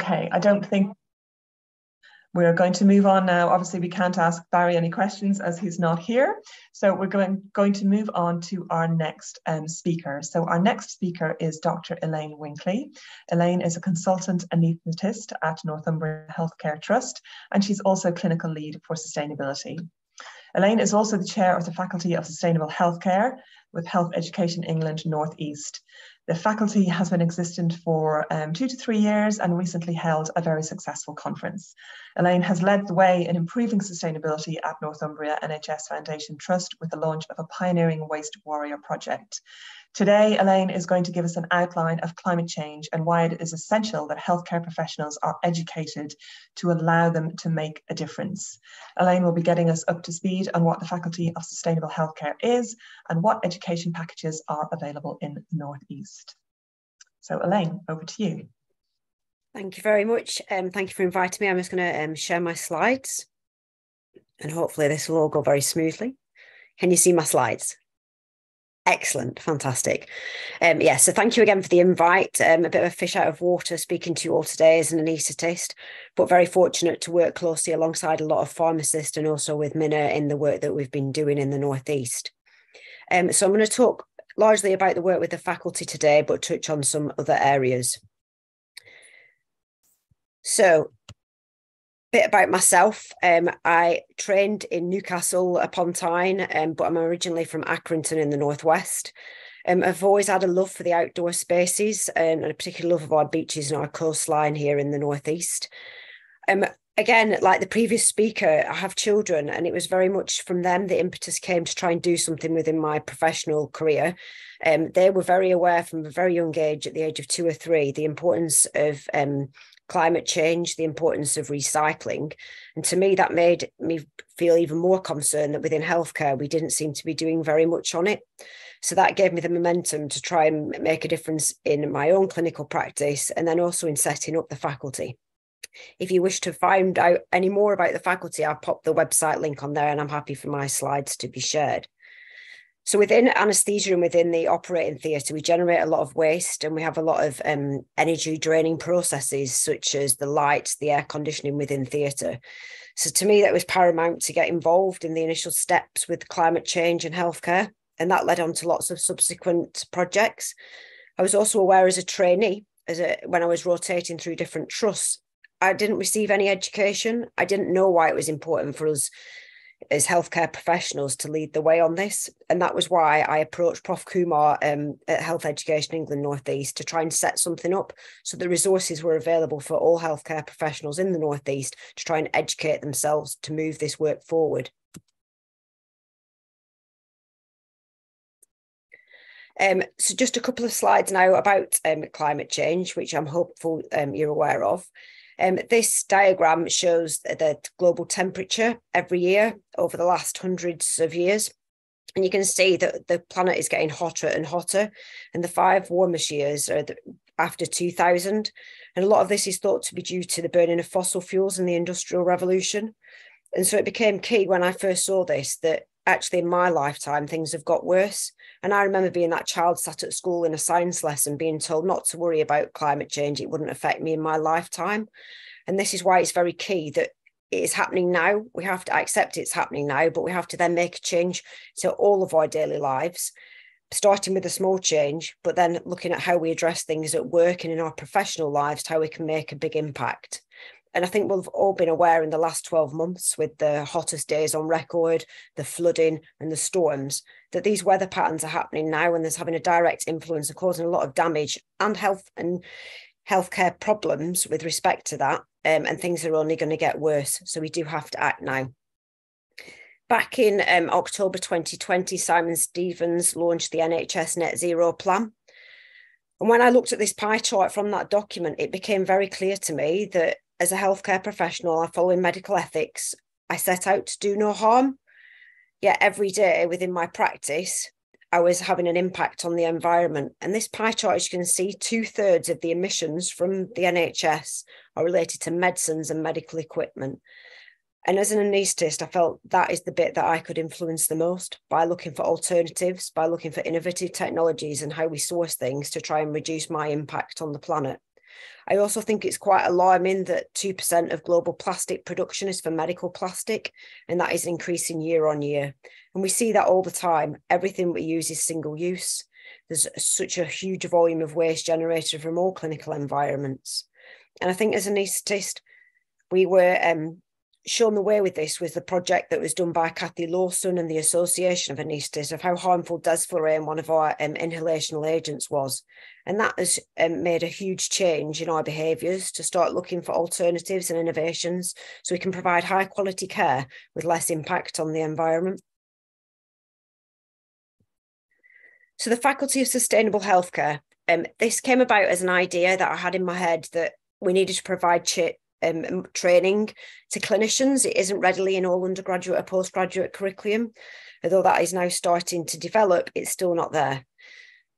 Okay, I don't think we're going to move on now. Obviously, we can't ask Barry any questions as he's not here. So we're going, going to move on to our next um, speaker. So our next speaker is Dr. Elaine Winkley. Elaine is a consultant anaesthetist at Northumbria Healthcare Trust, and she's also clinical lead for sustainability. Elaine is also the chair of the Faculty of Sustainable Healthcare with Health Education England North East. The faculty has been existent for um, two to three years and recently held a very successful conference. Elaine has led the way in improving sustainability at Northumbria NHS Foundation Trust with the launch of a pioneering Waste Warrior project. Today, Elaine is going to give us an outline of climate change and why it is essential that healthcare professionals are educated to allow them to make a difference. Elaine will be getting us up to speed on what the Faculty of Sustainable Healthcare is and what education packages are available in the Northeast. So Elaine, over to you. Thank you very much. Um, thank you for inviting me. I'm just going to um, share my slides and hopefully this will all go very smoothly. Can you see my slides? Excellent, fantastic. Um, yeah, so thank you again for the invite. Um, a bit of a fish out of water speaking to you all today as an anaesthetist, but very fortunate to work closely alongside a lot of pharmacists and also with Minna in the work that we've been doing in the Northeast. Um, so I'm going to talk largely about the work with the faculty today, but touch on some other areas. So bit about myself. Um, I trained in Newcastle upon Tyne, um, but I'm originally from Accrington in the northwest. Um, I've always had a love for the outdoor spaces um, and a particular love of our beaches and our coastline here in the northeast. Um, again, like the previous speaker, I have children, and it was very much from them the impetus came to try and do something within my professional career. Um, they were very aware from a very young age, at the age of two or three, the importance of um, climate change, the importance of recycling. And to me, that made me feel even more concerned that within healthcare, we didn't seem to be doing very much on it. So that gave me the momentum to try and make a difference in my own clinical practice and then also in setting up the faculty. If you wish to find out any more about the faculty, I'll pop the website link on there and I'm happy for my slides to be shared. So within anaesthesia and within the operating theatre, we generate a lot of waste and we have a lot of um, energy draining processes such as the lights, the air conditioning within theatre. So to me, that was paramount to get involved in the initial steps with climate change and healthcare. And that led on to lots of subsequent projects. I was also aware as a trainee, as a, when I was rotating through different trusts, I didn't receive any education. I didn't know why it was important for us as healthcare professionals to lead the way on this. And that was why I approached Prof. Kumar um, at Health Education England Northeast to try and set something up so the resources were available for all healthcare professionals in the Northeast to try and educate themselves to move this work forward. Um, so just a couple of slides now about um, climate change, which I'm hopeful um, you're aware of. Um, this diagram shows the global temperature every year over the last hundreds of years. And you can see that the planet is getting hotter and hotter. And the five warmest years are the, after 2000. And a lot of this is thought to be due to the burning of fossil fuels in the Industrial Revolution. And so it became key when I first saw this that actually in my lifetime things have got worse and i remember being that child sat at school in a science lesson being told not to worry about climate change it wouldn't affect me in my lifetime. And this is why it's very key that it is happening now. We have to accept it's happening now but we have to then make a change to all of our daily lives starting with a small change but then looking at how we address things at work and in our professional lives how we can make a big impact and I think we've all been aware in the last 12 months with the hottest days on record, the flooding and the storms, that these weather patterns are happening now and there's having a direct influence of causing a lot of damage and health and healthcare problems with respect to that. Um, and things are only going to get worse. So we do have to act now. Back in um, October 2020, Simon Stevens launched the NHS Net Zero Plan. And when I looked at this pie chart from that document, it became very clear to me that as a healthcare professional, I follow medical ethics. I set out to do no harm. Yet every day within my practice, I was having an impact on the environment. And this pie chart, as you can see, two thirds of the emissions from the NHS are related to medicines and medical equipment. And as an anaesthetist, I felt that is the bit that I could influence the most by looking for alternatives, by looking for innovative technologies and how we source things to try and reduce my impact on the planet. I also think it's quite alarming that 2% of global plastic production is for medical plastic, and that is increasing year on year. And we see that all the time. Everything we use is single use. There's such a huge volume of waste generated from all clinical environments. And I think as an anaesthetist, we were um, shown the way with this was the project that was done by Kathy Lawson and the Association of Anaesthetists of how harmful desflurane, one of our um, inhalational agents, was. And that has um, made a huge change in our behaviours to start looking for alternatives and innovations so we can provide high quality care with less impact on the environment. So the Faculty of Sustainable Healthcare, um, this came about as an idea that I had in my head that we needed to provide um, training to clinicians. It isn't readily in all undergraduate or postgraduate curriculum. Although that is now starting to develop, it's still not there.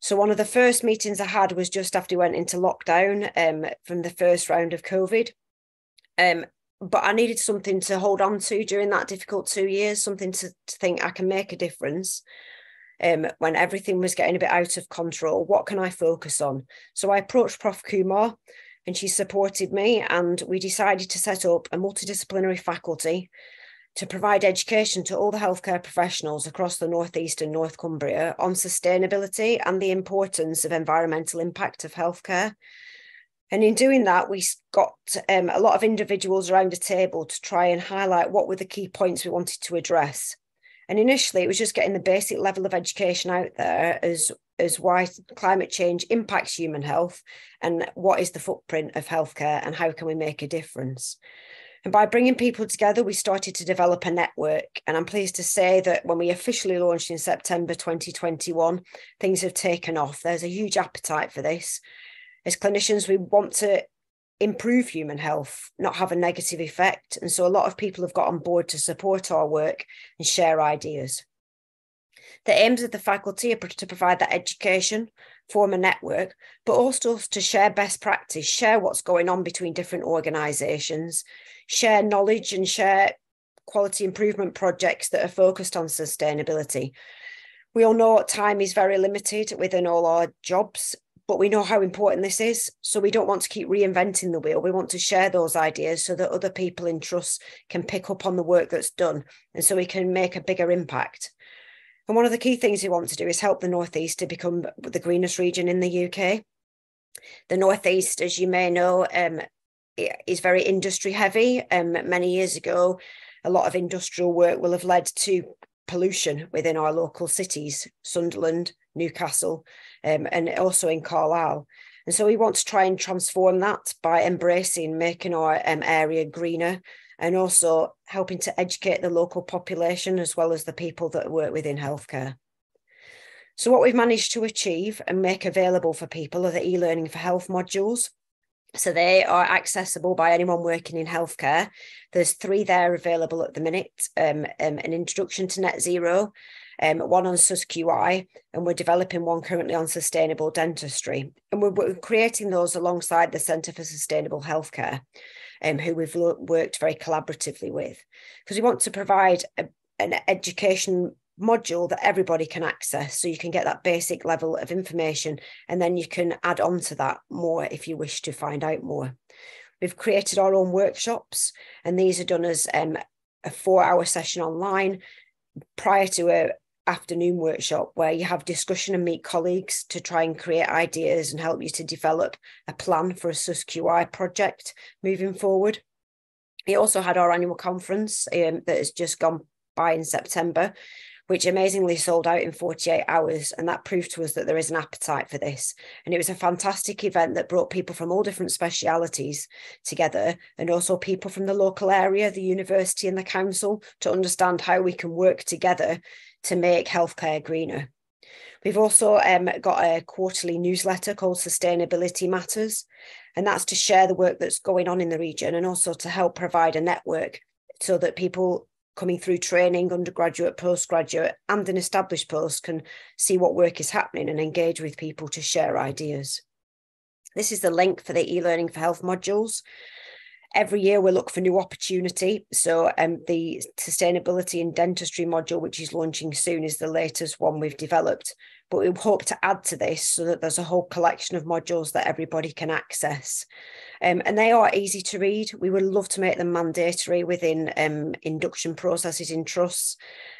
So one of the first meetings I had was just after we went into lockdown um, from the first round of COVID. Um, but I needed something to hold on to during that difficult two years, something to, to think I can make a difference. Um, when everything was getting a bit out of control, what can I focus on? So I approached Prof. Kumar, and she supported me and we decided to set up a multidisciplinary faculty to provide education to all the healthcare professionals across the northeast and north cumbria on sustainability and the importance of environmental impact of healthcare. And in doing that we got um, a lot of individuals around a table to try and highlight what were the key points we wanted to address and initially it was just getting the basic level of education out there as as why climate change impacts human health and what is the footprint of healthcare and how can we make a difference. And by bringing people together, we started to develop a network. And I'm pleased to say that when we officially launched in September 2021, things have taken off. There's a huge appetite for this. As clinicians, we want to improve human health, not have a negative effect. And so a lot of people have got on board to support our work and share ideas. The aims of the faculty are to provide that education, form a network, but also to share best practice, share what's going on between different organisations, share knowledge and share quality improvement projects that are focused on sustainability. We all know time is very limited within all our jobs, but we know how important this is. So we don't want to keep reinventing the wheel. We want to share those ideas so that other people in trust can pick up on the work that's done and so we can make a bigger impact. And one of the key things we want to do is help the Northeast to become the greenest region in the UK. The Northeast, as you may know, um, is very industry heavy. Um, many years ago, a lot of industrial work will have led to pollution within our local cities, Sunderland, Newcastle, um, and also in Carlisle. And so we want to try and transform that by embracing making our um, area greener and also helping to educate the local population as well as the people that work within healthcare. So, what we've managed to achieve and make available for people are the e learning for health modules. So, they are accessible by anyone working in healthcare. There's three there available at the minute um, um, an introduction to net zero, um, one on SUSQI, and we're developing one currently on sustainable dentistry. And we're, we're creating those alongside the Centre for Sustainable Healthcare um, who we've worked very collaboratively with, because we want to provide a, an education module that everybody can access so you can get that basic level of information and then you can add on to that more if you wish to find out more we've created our own workshops and these are done as um, a four hour session online prior to a, afternoon workshop where you have discussion and meet colleagues to try and create ideas and help you to develop a plan for a SUSQI project moving forward. We also had our annual conference um, that has just gone by in September, which amazingly sold out in 48 hours. And that proved to us that there is an appetite for this. And it was a fantastic event that brought people from all different specialities together and also people from the local area, the university, and the council to understand how we can work together to make healthcare greener. We've also um, got a quarterly newsletter called Sustainability Matters, and that's to share the work that's going on in the region and also to help provide a network so that people coming through training, undergraduate, postgraduate, and an established post can see what work is happening and engage with people to share ideas. This is the link for the e learning for health modules. every year we look for new opportunity. So um, the sustainability in dentistry module, which is launching soon, is the latest one we've developed. But we hope to add to this so that there's a whole collection of modules that everybody can access. Um, and they are easy to read. We would love to make them mandatory within um, induction processes in trusts.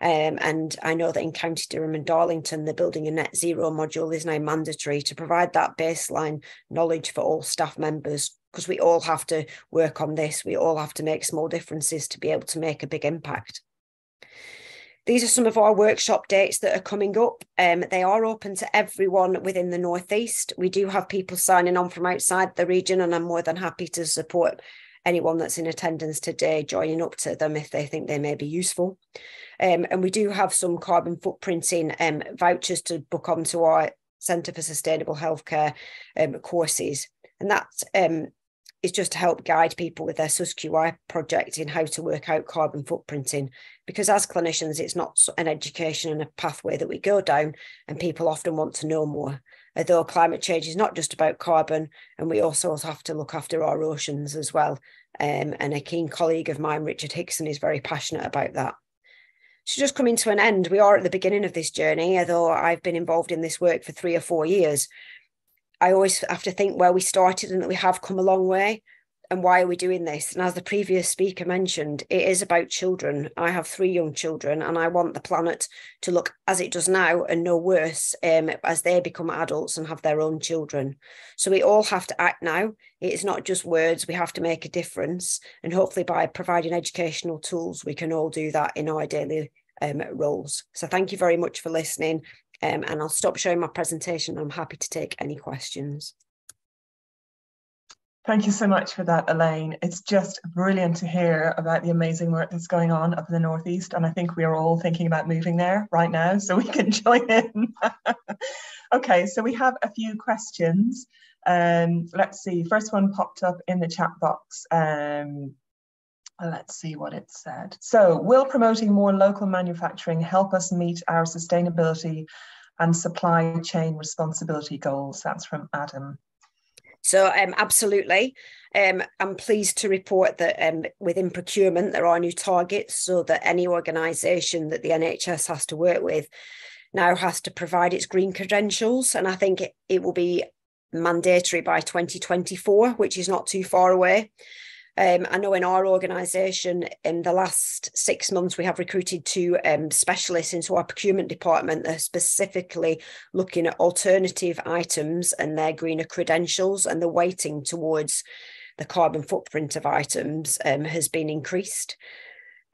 Um, and I know that in County Durham and Darlington, they're building a net zero module is now mandatory to provide that baseline knowledge for all staff members because we all have to work on this. We all have to make small differences to be able to make a big impact. These are some of our workshop dates that are coming up. Um, they are open to everyone within the Northeast. We do have people signing on from outside the region, and I'm more than happy to support anyone that's in attendance today joining up to them if they think they may be useful. Um, and we do have some carbon footprinting um, vouchers to book onto our Centre for Sustainable Healthcare um, courses. And that um, is just to help guide people with their SUSQI project in how to work out carbon footprinting. Because as clinicians, it's not an education and a pathway that we go down, and people often want to know more. Although climate change is not just about carbon, and we also have to look after our oceans as well. Um, and a keen colleague of mine, Richard Hickson, is very passionate about that. So just coming to an end, we are at the beginning of this journey, although I've been involved in this work for three or four years. I always have to think where we started and that we have come a long way and why are we doing this? And as the previous speaker mentioned, it is about children. I have three young children, and I want the planet to look as it does now and no worse um, as they become adults and have their own children. So we all have to act now. It's not just words, we have to make a difference. And hopefully, by providing educational tools, we can all do that in our daily um, roles. So thank you very much for listening. Um, and I'll stop showing my presentation. I'm happy to take any questions. Thank you so much for that, Elaine. It's just brilliant to hear about the amazing work that's going on up in the Northeast. And I think we are all thinking about moving there right now so we can join in. okay, so we have a few questions. Um, let's see, first one popped up in the chat box. Um, let's see what it said. So will promoting more local manufacturing help us meet our sustainability and supply chain responsibility goals? That's from Adam. So um, absolutely. Um, I'm pleased to report that um, within procurement, there are new targets so that any organisation that the NHS has to work with now has to provide its green credentials. And I think it, it will be mandatory by 2024, which is not too far away. Um, I know in our organisation, in the last six months, we have recruited two um, specialists into our procurement department that are specifically looking at alternative items and their greener credentials and the weighting towards the carbon footprint of items um, has been increased.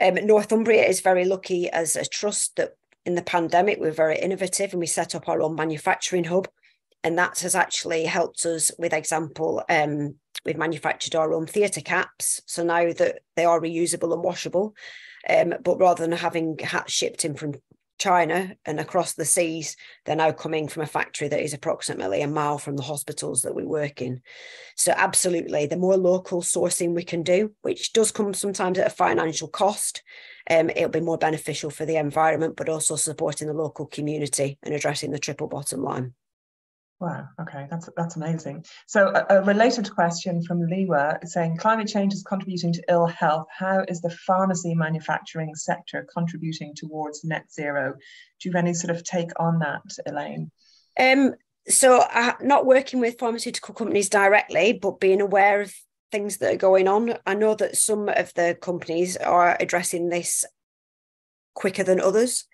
Um, Northumbria is very lucky as a trust that in the pandemic we're very innovative and we set up our own manufacturing hub and that has actually helped us with example um, we've manufactured our own theatre caps so now that they are reusable and washable um, but rather than having hats shipped in from China and across the seas, they're now coming from a factory that is approximately a mile from the hospitals that we work in. So, absolutely, the more local sourcing we can do, which does come sometimes at a financial cost, um, it'll be more beneficial for the environment, but also supporting the local community and addressing the triple bottom line. Wow, okay, that's that's amazing. So a, a, related question from Liwa saying climate change is contributing to ill health. How is the pharmacy manufacturing sector contributing towards net zero? Do you have any sort of take on that, Elaine? Um, so uh, not working with pharmaceutical companies directly, but being aware of things that are going on. I know that some of the companies are addressing this quicker than others.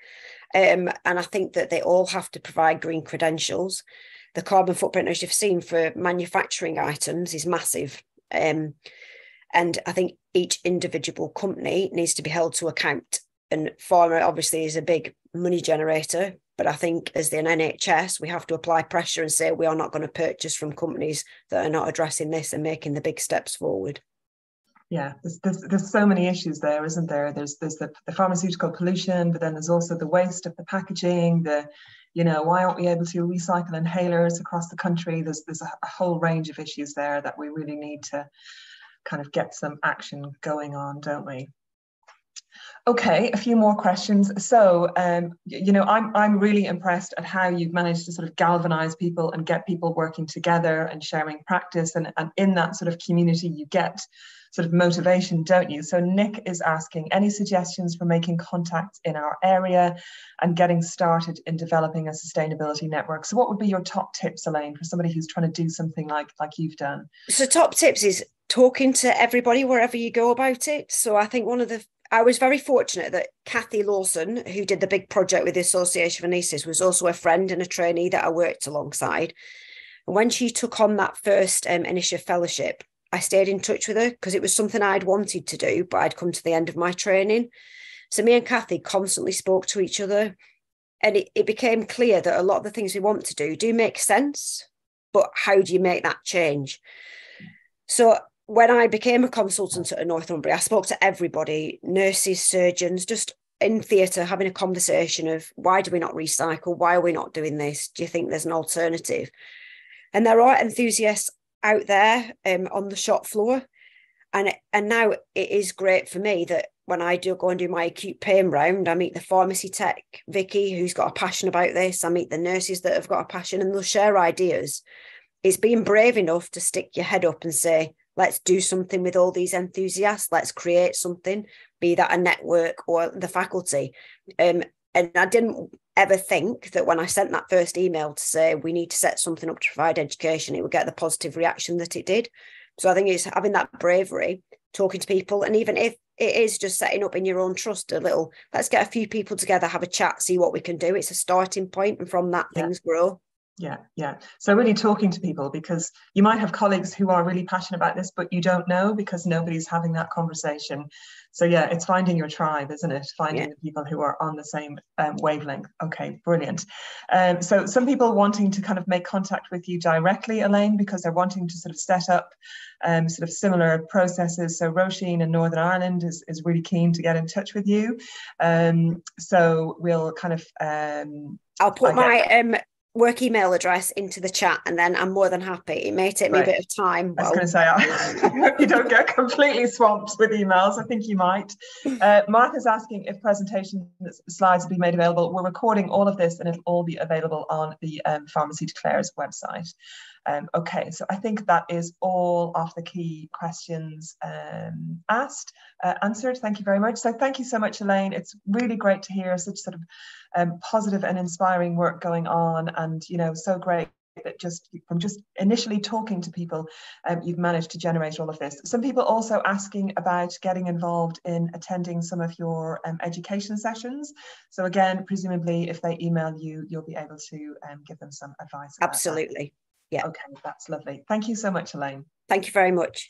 Um, and I think that they all have to provide green credentials the carbon footprint, as you've seen for manufacturing items, is massive. Um, and I think each individual company needs to be held to account. And pharma obviously is a big money generator, but I think as the NHS, we have to apply pressure and say we are not going to purchase from companies that are not addressing this and making the big steps forward. Yeah, there's, there's, there's so many issues there, isn't there? There's there's the, the pharmaceutical pollution, but then there's also the waste of the packaging, the you know, why aren't we able to recycle inhalers across the country? There's there's a, a whole range of issues there that we really need to kind of get some action going on, don't we? Okay, a few more questions. So, um, you know, I'm I'm really impressed at how you've managed to sort of galvanize people and get people working together and sharing practice, and, and in that sort of community, you get sort of motivation, don't you? So Nick is asking any suggestions for making contacts in our area and getting started in developing a sustainability network. So what would be your top tips, Elaine, for somebody who's trying to do something like like you've done? So top tips is talking to everybody wherever you go about it. So I think one of the I was very fortunate that Kathy Lawson, who did the big project with the Association of Anaesthetists, was also a friend and a trainee that I worked alongside. And when she took on that first um, initiative fellowship, I stayed in touch with her because it was something I'd wanted to do, but I'd come to the end of my training. So me and Kathy constantly spoke to each other. And it, it became clear that a lot of the things we want to do do make sense, but how do you make that change? So when I became a consultant at Northumbria, I spoke to everybody, nurses, surgeons, just in theatre having a conversation of why do we not recycle? Why are we not doing this? Do you think there's an alternative? And there are enthusiasts out there um, on the shop floor. And, and now it is great for me that when I do go and do my acute pain round, I meet the pharmacy tech, Vicky, who's got a passion about this. I meet the nurses that have got a passion and they'll share ideas. It's being brave enough to stick your head up and say, let's do something with all these enthusiasts. Let's create something, be that a network or the faculty. Um, and I didn't ever think that when I sent that first email to say we need to set something up to provide education, it would get the positive reaction that it did. So I think it's having that bravery, talking to people, and even if it is just setting up in your own trust a little, let's get a few people together, have a chat, see what we can do. It's a starting point, and from that yeah. things grow. Yeah, yeah. So really talking to people because you might have colleagues who are really passionate about this, but you don't know because nobody's having that conversation. So yeah, it's finding your tribe, isn't it? Finding yeah. the people who are on the same um, wavelength. Okay, brilliant. Um, so some people wanting to kind of make contact with you directly, Elaine, because they're wanting to sort of set up um, sort of similar processes. So Roisin in Northern Ireland is, is really keen to get in touch with you. Um, so we'll kind of um, I'll put my um, work email address into the chat and then I'm more than happy. It may take me right. a bit of time. I was going to say, I hope you don't get completely swamped with emails. I think you might. Uh, Martha's asking if presentation slides will be made available. We're recording all of this and it'll all be available on the um, Pharmacy Declares website. Um, okay, so I think that is all of the key questions um, asked, uh, answered. Thank you very much. So thank you so much, Elaine. It's really great to hear such sort of um, positive and inspiring work going on and, you know, so great that just from just initially talking to people, um, you've managed to generate all of this. Some people also asking about getting involved in attending some of your um, education sessions. So again, presumably if they email you, you'll be able to um, give them some advice. Absolutely. That. Yeah. Okay, that's lovely. Thank you so much, Elaine. Thank you very much.